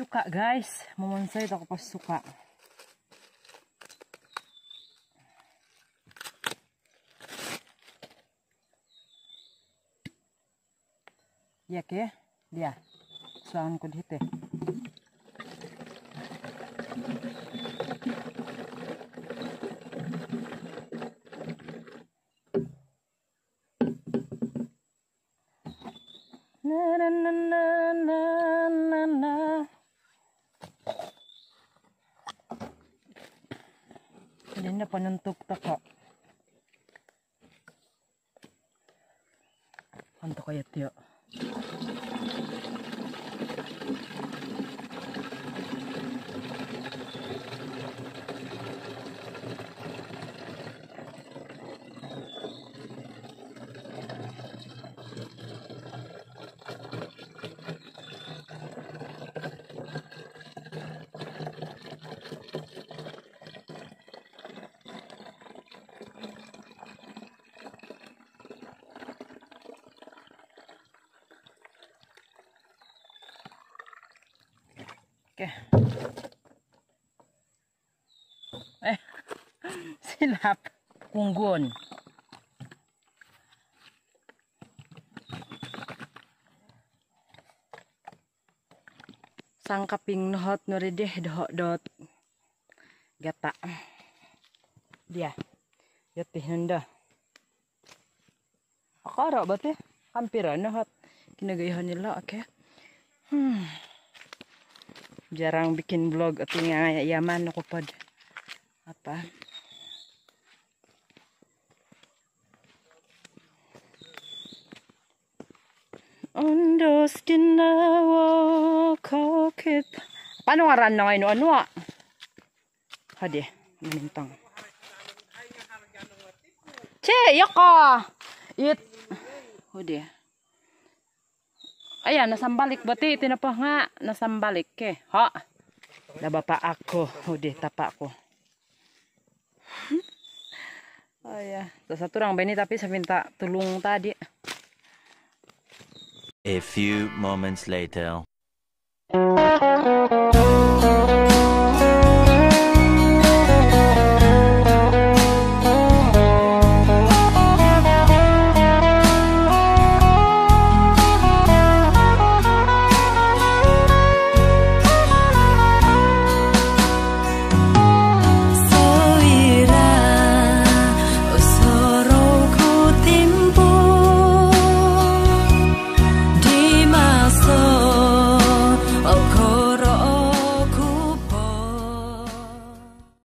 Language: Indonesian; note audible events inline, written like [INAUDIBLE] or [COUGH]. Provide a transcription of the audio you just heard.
cuka guys. Memonsai tak pas suka. Ya ke? Dia. Suan ko dito. Na na na na na na Kanina panuntok taka. Panto kaya tiyo. Oke. Eh, [LAUGHS] silap. Kunggun. Sang kaping nohot nuridih dohot dot. Gata. Dia. Yatih nunda. Akara ba te? Kampira nohot. Kinagayahan nila, oke. Hmm jarang bikin vlog at nga yaman ako pod apa Ondos dinawa kakit Paano nga ran na ngayon? Ano ah? Hadi, manintang. Che, yaka! It. Hadi. Ayan, nasambalik bati. Tinapah nga. Nasambalik ke. Ha? Daba pa ako. Hudi, tapa ko. Ayan. Sa satu orang bini tapi saya minta tulung tadi. A few moments later.